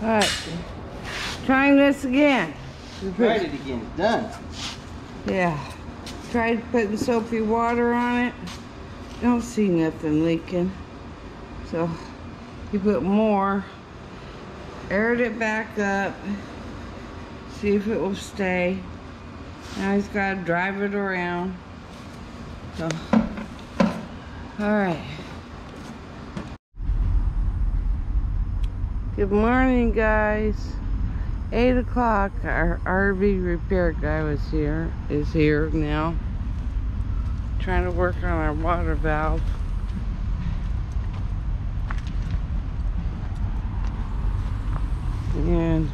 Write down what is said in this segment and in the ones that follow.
All right. Trying this again. Tried it again. Done. Yeah. Tried putting soapy water on it. Don't see nothing leaking. So you put more. Aired it back up. See if it will stay. Now he's got to drive it around. So, all right. Good morning, guys. Eight o'clock. Our RV repair guy was here. Is here now. Trying to work on our water valve. And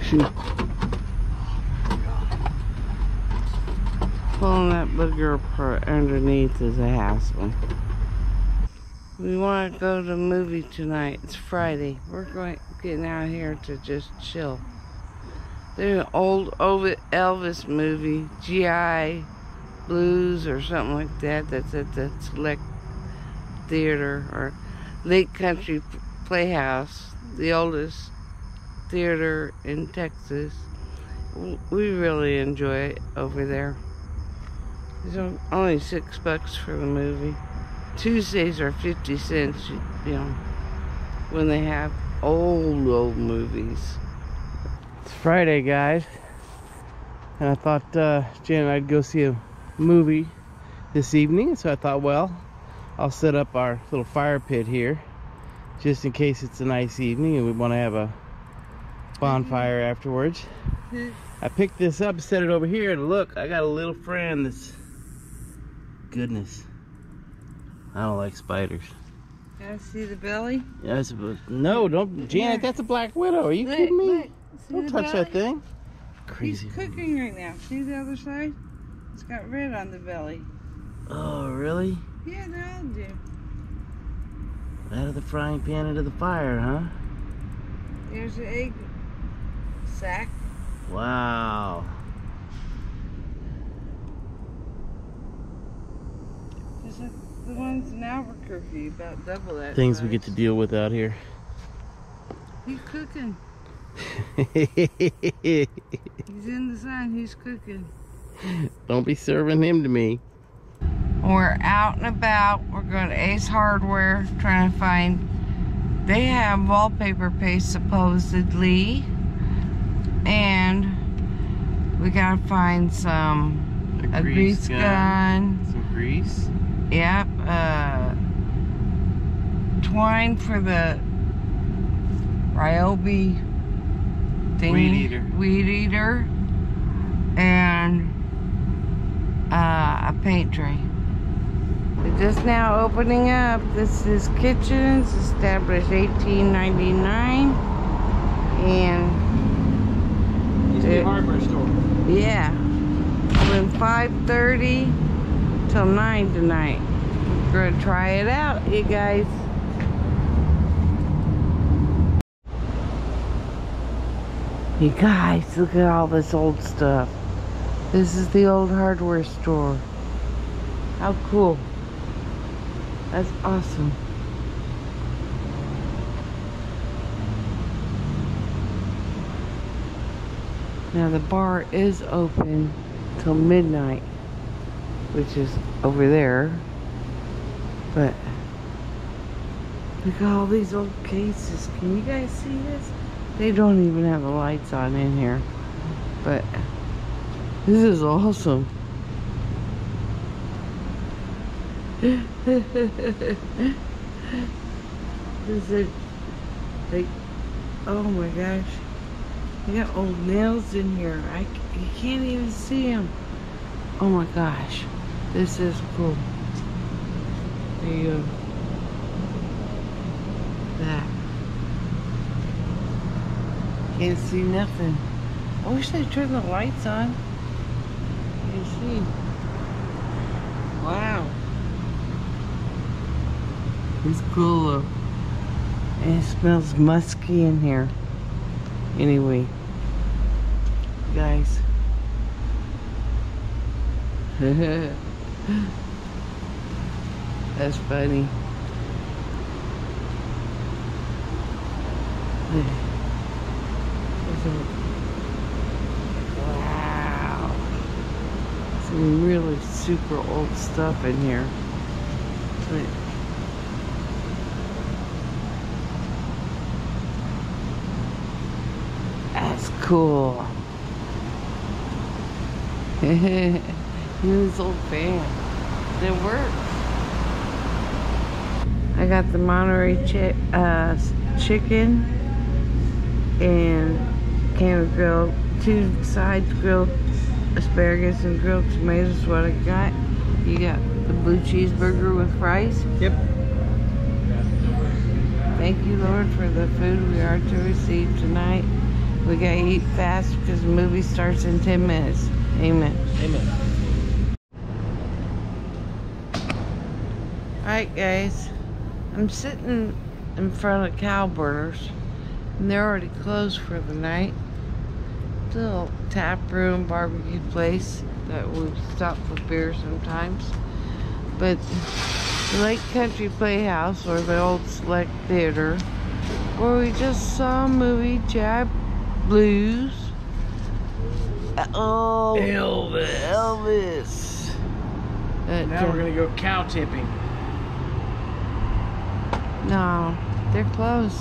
shoot. Pulling that booger apart underneath is a hassle. We want to go to the movie tonight. It's Friday. We're going getting out here to just chill. There's an old Elvis movie, GI Blues or something like that. That's at the Select Theater or Lake Country Playhouse, the oldest theater in Texas. We really enjoy it over there. It's only six bucks for the movie. Tuesdays are 50 cents, you know, when they have old, old movies. It's Friday, guys. And I thought uh, Jan and I'd go see a movie this evening. So I thought, well, I'll set up our little fire pit here just in case it's a nice evening and we want to have a bonfire afterwards. I picked this up, set it over here, and look, I got a little friend that's goodness. I don't like spiders. Can I see the belly? Yes, but no, don't, Janet. That's a black widow. Are you look, kidding me? Look, don't touch belly? that thing. Crazy. He's cooking right now. See the other side? It's got red on the belly. Oh, really? Yeah, they all do. Out of the frying pan into the fire, huh? There's an egg sack. Wow. The ones in Albuquerque, about double that. Things we get to deal with out here. He's cooking. he's in the sun, he's cooking. Don't be serving him to me. We're out and about. We're going to Ace Hardware trying to find. They have wallpaper paste supposedly. And we got to find some a, a grease, grease gun. gun. Some grease. Yep. Uh, twine for the Ryobi thingy. Weed eater. Weed eater. And uh, a paint tray. We're just now opening up. This is Kitchens, established 1899. And used to be a hardware store. Yeah. From 5.30 till 9 tonight. We're gonna try it out, you guys. You guys, look at all this old stuff. This is the old hardware store. How cool. That's awesome. Now the bar is open till midnight which is over there. But look at all these old cases. Can you guys see this? They don't even have the lights on in here. But this is awesome. this is like, oh my gosh. You got old nails in here. I, you can't even see them. Oh my gosh. This is cool. You uh, go. That. Can't see nothing. I wish they turned the lights on. You see. Wow. It's cool. And it smells musky in here. Anyway. Guys. That's funny. Wow. Some really super old stuff in here. That's cool. His old fan. It works. I got the Monterey chi uh, chicken and can of grilled, two sides grilled asparagus and grilled tomatoes what I got. You got the blue cheeseburger with fries. Yep. Thank you, Lord, for the food we are to receive tonight. We gotta eat fast because the movie starts in 10 minutes. Amen. Amen. Alright, guys. I'm sitting in front of Cow Burners, and they're already closed for the night. It's a little tap room barbecue place that we stop for beer sometimes. But the Lake Country Playhouse, or the old Select Theater, where we just saw a movie, Jab Blues. Oh, Elvis. Elvis. Now we're gonna go cow tipping. No, they're close.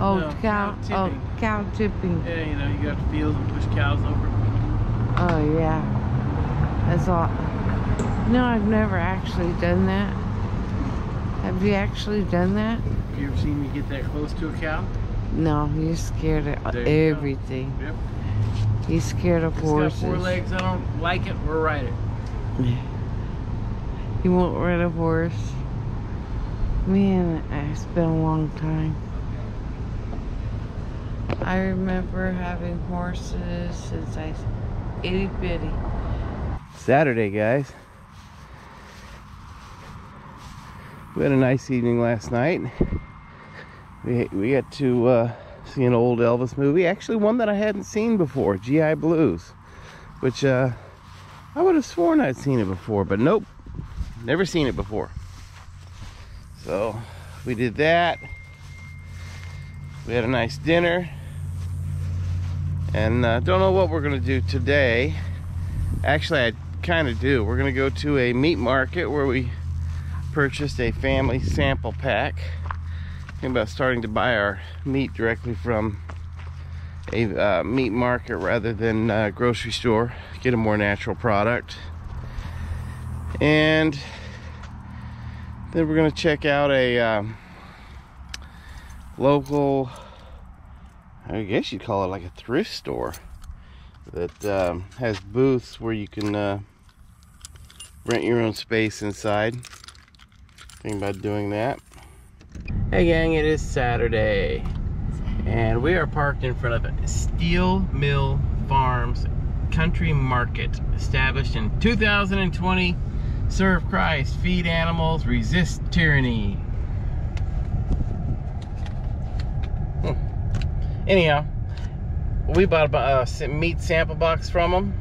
Oh, No, cow, cow oh, tipping. cow tipping. Yeah, you know, you got fields and push cows over. Oh yeah, that's all. No, I've never actually done that. Have you actually done that? Have you ever seen me get that close to a cow? No, you're scared of you go. everything. Yep. You're scared of It's got horses. four legs. I don't like it. We'll ride it. You won't ride a horse. Man, it's been a long time. I remember having horses since I was itty bitty. Saturday, guys. We had a nice evening last night. We we got to uh, see an old Elvis movie, actually one that I hadn't seen before, GI Blues, which uh, I would have sworn I'd seen it before, but nope, never seen it before. So we did that. We had a nice dinner, and uh, don't know what we're gonna do today. Actually, I kind of do. We're gonna go to a meat market where we purchased a family sample pack. Thinking about starting to buy our meat directly from a uh, meat market rather than uh, grocery store. Get a more natural product. And then we're gonna check out a um, local, I guess you'd call it like a thrift store that um, has booths where you can uh, rent your own space inside. Thinking about doing that. Hey gang, it is Saturday, and we are parked in front of Steel Mill Farms Country Market, established in 2020. Serve Christ, feed animals, resist tyranny. Hmm. Anyhow, we bought a uh, meat sample box from them.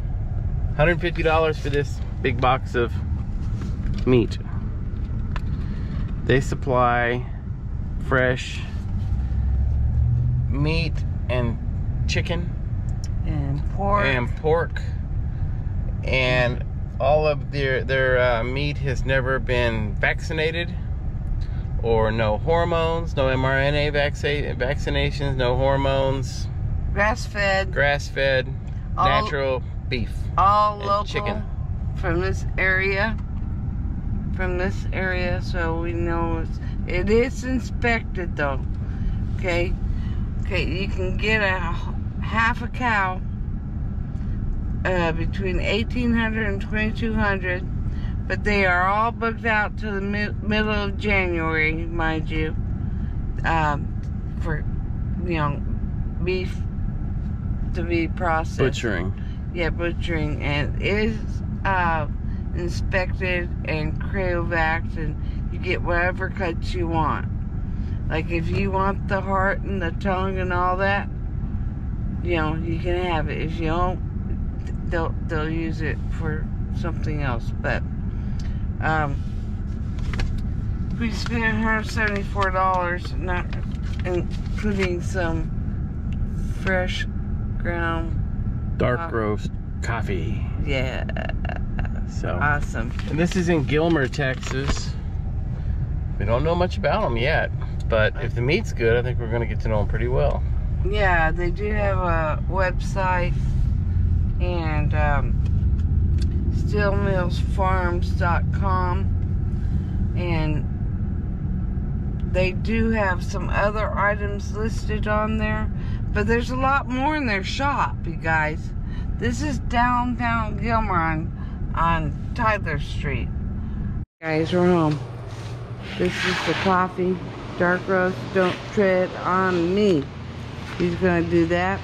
$150 for this big box of meat. They supply fresh meat and chicken And pork. and pork and all of their their uh, meat has never been vaccinated or no hormones no mRNA vaccinations no hormones grass fed. grass fed natural beef all local chicken. from this area. From this area, so we know it's, it is inspected though. Okay, okay, you can get a half a cow uh, between 1800 and 2200 but they are all booked out to the mi- middle of January, mind you, um, for you know beef to be processed. butchering Yeah, butchering and it is uh, inspected and cryovac and you get whatever cuts you want. Like if you want the heart and the tongue and all that, you know, you can have it. If you don't, they'll they'll use it for something else, but um, we spent $174, not including some fresh ground. Dark roast coffee. Yeah, So, awesome. and this is in Gilmer, Texas. We don't know much about them yet, but if the meat's good, I think we're gonna get to know them pretty well. Yeah, they do have a website and um, stillmillsfarms.com and they do have some other items listed on there, but there's a lot more in their shop, you guys. This is downtown Gilmer on, on Tyler Street. Guys, we're home. This is the coffee, dark roast, don't tread on me. He's gonna do that.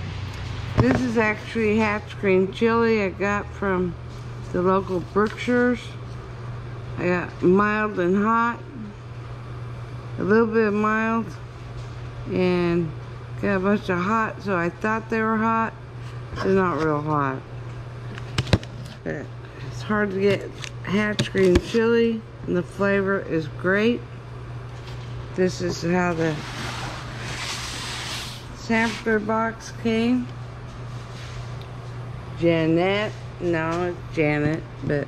This is actually hatch green chili I got from the local Brookshire's. I got mild and hot, a little bit mild, and got a bunch of hot, so I thought they were hot. They're not real hot. But it's hard to get hatch green chili, and the flavor is great. This is how the sampler box came. Janet, no, it's Janet, but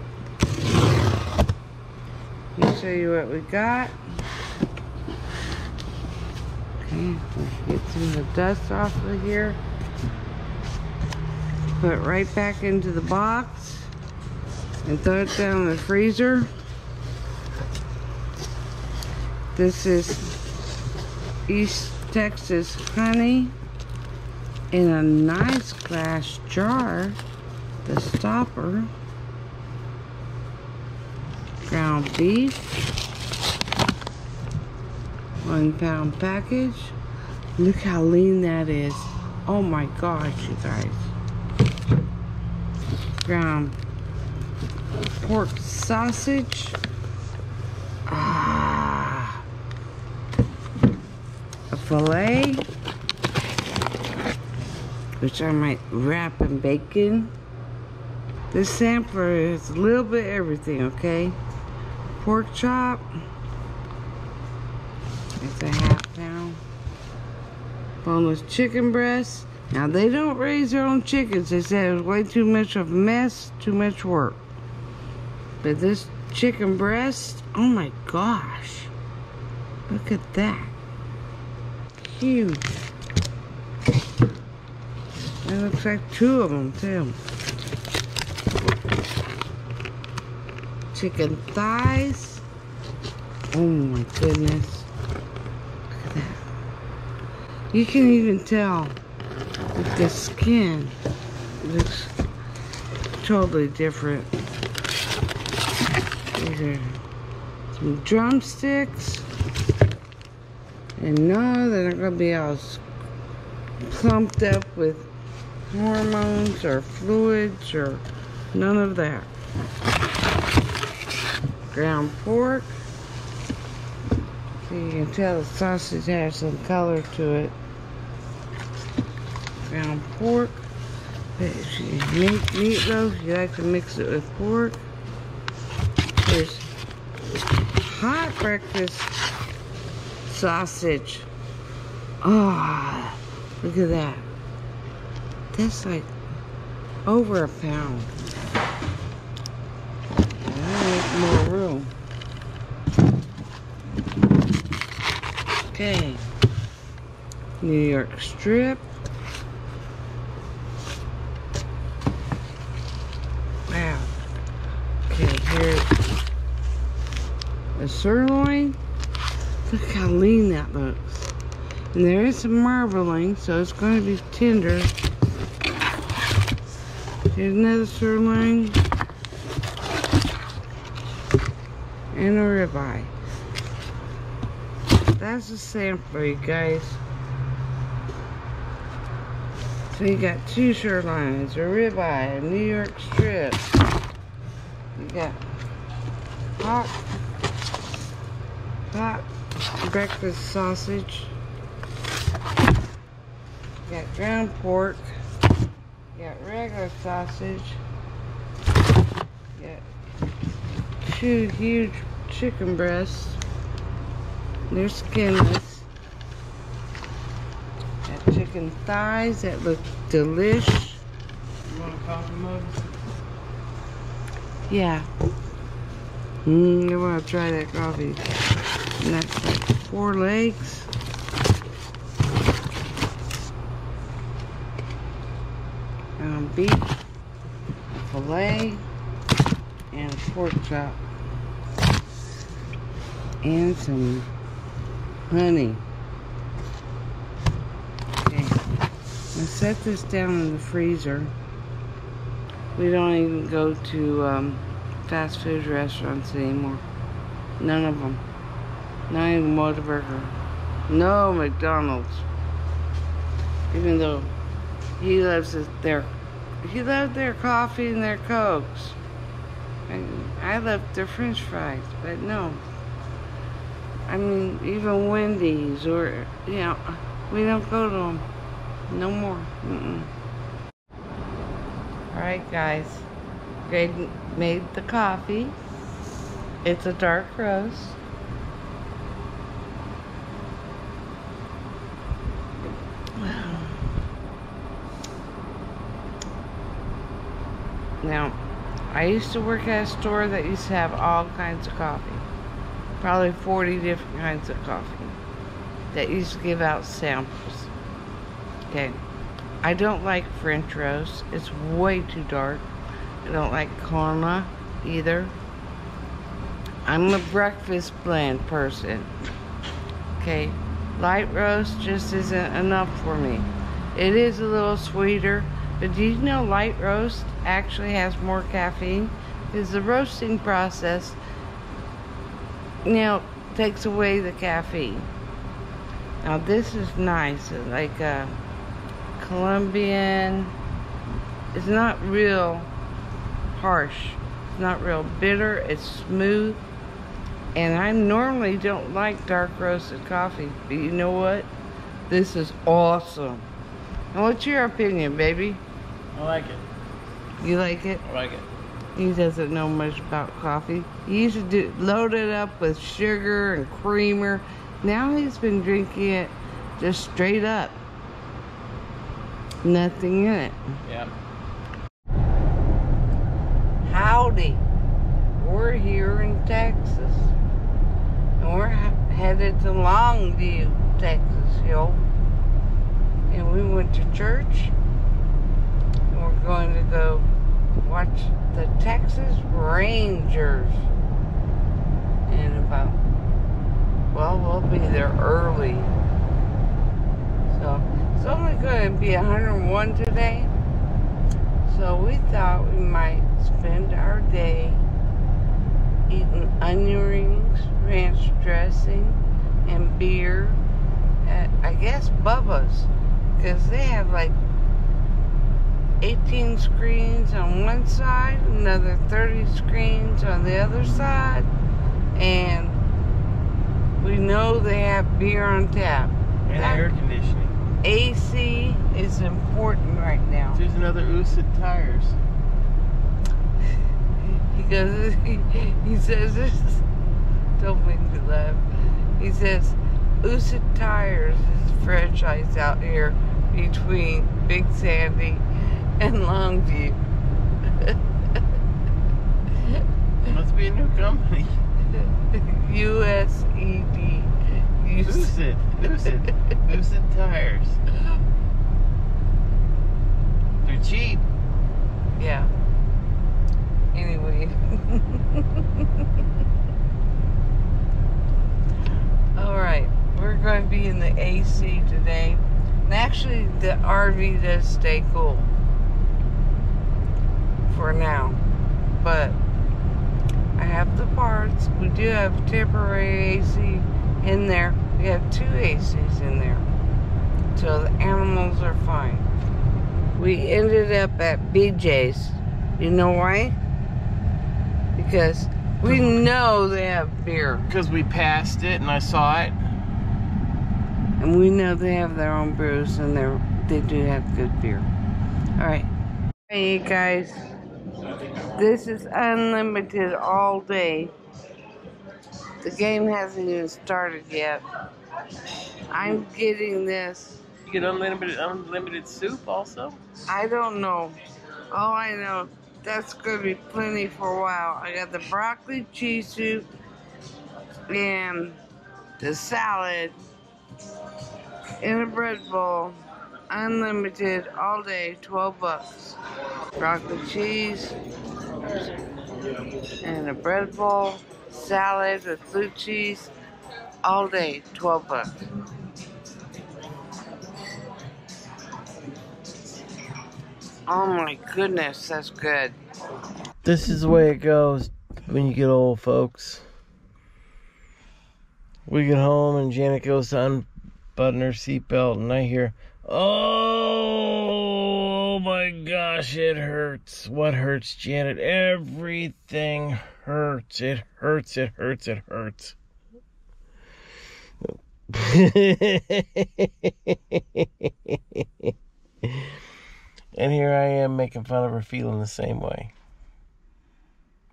let me show you what we got. Okay, let's get some of the dust off of here. Put right back into the box and throw it down in the freezer. This is East Texas honey in a nice glass jar. The stopper. Ground beef. One pound package. Look how lean that is. Oh my gosh, you guys. Ground pork sausage. Ah. A filet. Which I might wrap in bacon. This sampler is a little bit everything, okay? Pork chop. It's a half pound. Boneless chicken breast. Now they don't raise their own chickens. They said it was way too much of a mess, too much work. But this chicken breast, oh my gosh. Look at that. Huge. It looks like two of them too. Chicken thighs. Oh my goodness. Look at that. You can even tell with the skin looks totally different. These are some drumsticks. And no, they're not gonna be all plumped up with hormones or fluids or none of that. Ground pork. So you can tell the sausage has some color to it. Ground pork. If make meatloaf, you like to mix it with pork. There's hot breakfast sausage. Ah, look at that. That's like over a pound. I need more room. Okay. New York strip. Wow. Okay, here's a sirloin. Look how lean that looks. And there is some marbling, so it's going to be tender. Here's another sirloin. And a ribeye. That's a sampler, you guys. So you got two sirloins, a ribeye, a New York strip. You got hot, hot breakfast sausage. You got ground pork. Got regular sausage. Got two huge chicken breasts. They're skinless. Got chicken thighs that look delish. You want a coffee mug? Yeah. Mmm, I want to try that coffee. And that's like four legs. Um, beef, filet, and pork chop. And some honey. Okay. I set this down in the freezer. We don't even go to um, fast food restaurants anymore. None of them. Not even Whataburger. No McDonald's. Even though he loves it, their he loved their coffee and their cokes. And I love their French fries, but no. I mean, even Wendy's or you know, we don't go to them no more. Mm-mm. All right, guys. Greg made the coffee. It's a dark roast. Now, I used to work at a store that used to have all kinds of coffee. Probably 40 different kinds of coffee. That used to give out samples. Okay. I don't like French roast. It's way too dark. I don't like Karma either. I'm a breakfast blend person. Okay. Light roast just isn't enough for me. It is a little sweeter, but do you know light roast actually has more caffeine? Because the roasting process, know, takes away the caffeine. Now this is nice, it's like a Colombian. It's not real harsh. It's not real bitter. It's smooth. And I normally don't like dark roasted coffee, but you know what? This is awesome. And what's your opinion, baby? I like it. You like it? I like it. He doesn't know much about coffee. He used to do, load it up with sugar and creamer. Now he's been drinking it just straight up. Nothing in it. Yeah. Howdy. We're here in Texas. And we're headed to Longview, Texas, yo. And we went to church. And we're going to go watch the Texas Rangers. And about, well, we'll be there early. So it's only going to be 101 today. So we thought we might spend our day eating onion rings, ranch dressing, and beer at, I guess, Bubba's. Because they have like 18 screens on one side, another 30 screens on the other side, and we know they have beer on tap. And That- air conditioning. AC is important right now. There's another Usid tires. He goes, he, he says, this is, don't make me laugh. He says, Usid Tires is a franchise out here between Big Sandy and Longview. Must be a new company. USED. Us- Usid. Usid. Usid tires. They're cheap. Yeah. Anyway. Alright, we're going to be in the AC today. And actually, the RV does stay cool. For now. But I have the parts. We do have temporary AC in there. We have two ACs in there. So the animals are fine. We ended up at BJ's. You know why? Because we know they have beer. Because we passed it and I saw it. And we know they have their own brews and they're, they do have good beer. Alright. Hey guys. This is unlimited all day. The game hasn't even started yet. I'm getting this. You get unlimited unlimited soup also. I don't know. All I know, that's gonna be plenty for a while. I got the broccoli cheese soup and the salad in a bread bowl. Unlimited all day, 12 bucks. Broccoli cheese and a bread bowl, salad with blue cheese, all day, 12 bucks. Oh my goodness, that's good. This is the way it goes when you get old, folks. We get home and Janet goes to unbutton her seatbelt, and I hear, "Oh my gosh, it hurts! What hurts, Janet? Everything hurts. It hurts. It hurts. It hurts." and here I am making fun of her feeling the same way.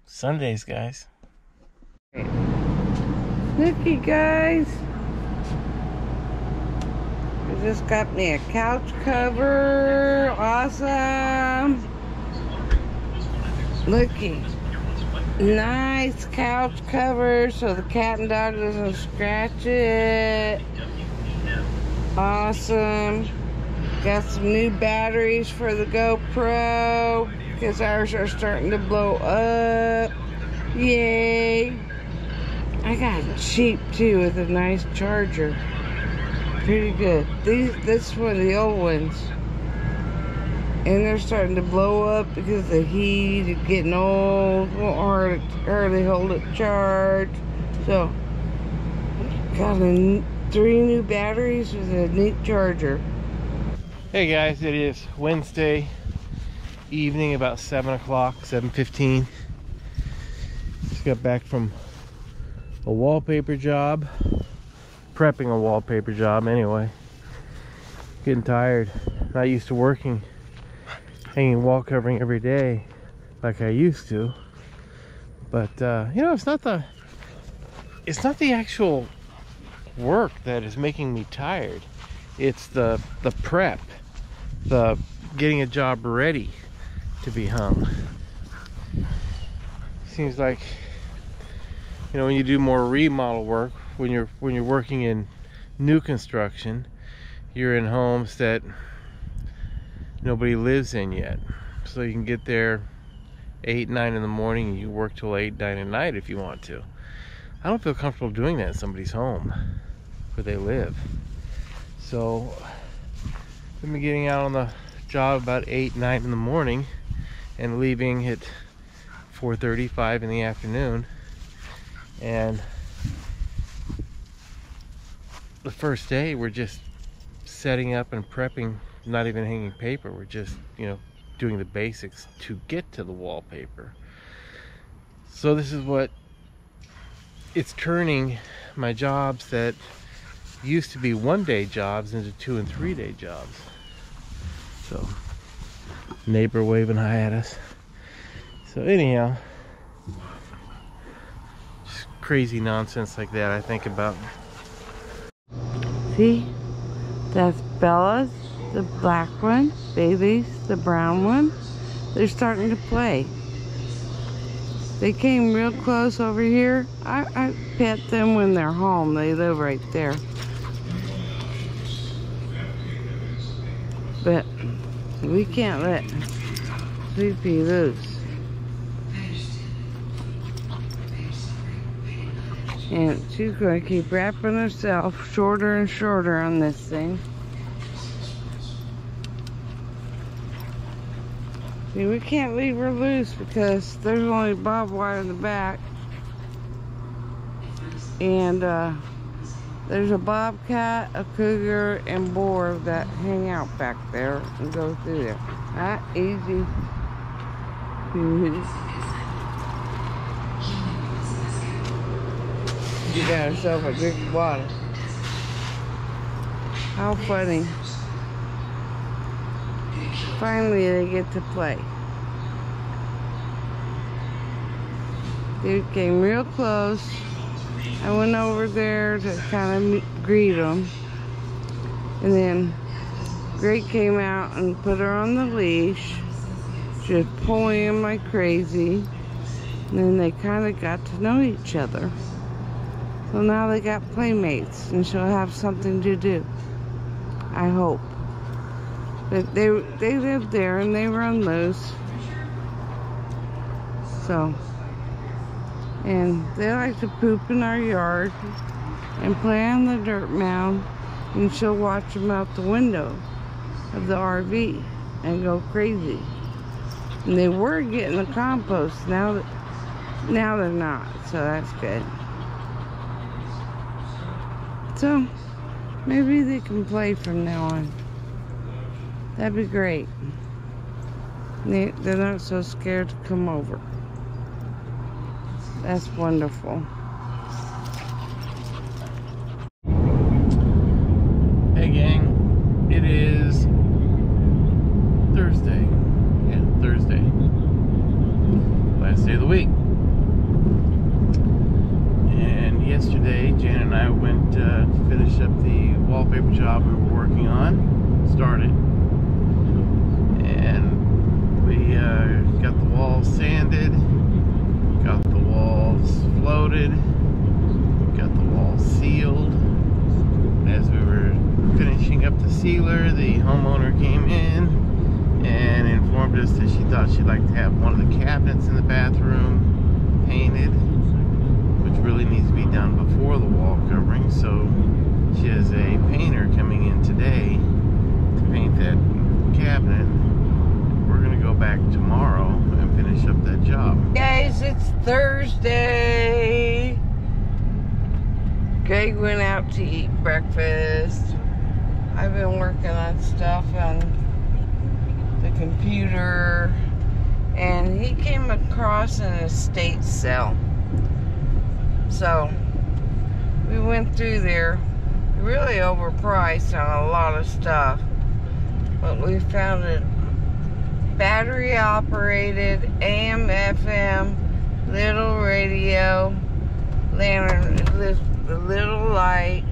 Sundays, guys. Looky, guys. Just got me a couch cover. Awesome. Looky. Nice couch cover so the cat and dog doesn't scratch it. Awesome. Got some new batteries for the GoPro because ours are starting to blow up. Yay. I got cheap too with a nice charger. Pretty good. These this is one the old ones. And they're starting to blow up because the heat is getting old. Won't hardly, hardly hold it charged. So got a, three new batteries with a neat charger. Hey guys, it is Wednesday evening, about seven o'clock, seven fifteen. Just got back from a wallpaper job, prepping a wallpaper job anyway. Getting tired. Not used to working, hanging wall covering every day like I used to. But uh, you know, it's not the it's not the actual work that is making me tired. It's the the prep, the getting a job ready to be hung. Seems like you know when you do more remodel work, when you're when you're working in new construction, you're in homes that nobody lives in yet. So you can get there eight, nine in the morning and you work till eight, nine at night if you want to. I don't feel comfortable doing that in somebody's home where they live. So I've been getting out on the job about eight, nine in the morning and leaving at 4.35 in the afternoon. And the first day we're just setting up and prepping, not even hanging paper. We're just, you know, doing the basics to get to the wallpaper. So this is what it's turning my jobs that used to be one day jobs into two and three day jobs. So, neighbor waving hi at us. So, anyhow, just crazy nonsense like that I think about. See? That's Bella's, the black one, Bailey's, the brown one. They're starting to play. They came real close over here. I, I pet them when they're home. They live right there. But we can't let Sleepy loose. And she's going to keep wrapping herself shorter and shorter on this thing. See, we can't leave her loose because there's only barbed wire in the back. And uh, there's a bobcat, a cougar, and boar that hang out back there and go through there. Not easy. She got herself a drink of water. How funny. Finally, they get to play. They came real close. I went over there to kind of greet them. And then Great came out and put her on the leash. Just pulling him like crazy. And then they kind of got to know each other. So now they got playmates and she'll have something to do. I hope. But they they live there and they run loose. So and they like to poop in our yard and play on the dirt mound and she'll watch them out the window of the RV and go crazy. And they were getting the compost. Now that now they're not, so that's good. So maybe they can play from now on. That'd be great. They, they're not so scared to come over. That's wonderful. Hey gang, it is Thursday. Yeah, Thursday. Last day of the week. And yesterday, Jan and I went uh, to finish up the wallpaper job we were working on. Started. And we uh, got the walls sanded, got the walls floated, got the walls sealed. As we were finishing up the sealer, the homeowner came in and informed us that she thought she'd like to have one of the cabinets in the bathroom painted, which really needs to be done before the wall covering. So she has a painter coming in today to paint that cabinet. We're gonna go back tomorrow and finish up that job. Guys, it's Thursday. Greg went out to eat breakfast. I've been working on stuff on the computer. And he came across an estate sale. So, we went through there. Really overpriced on a lot of stuff. But we found it battery operated AM FM little radio lantern the little light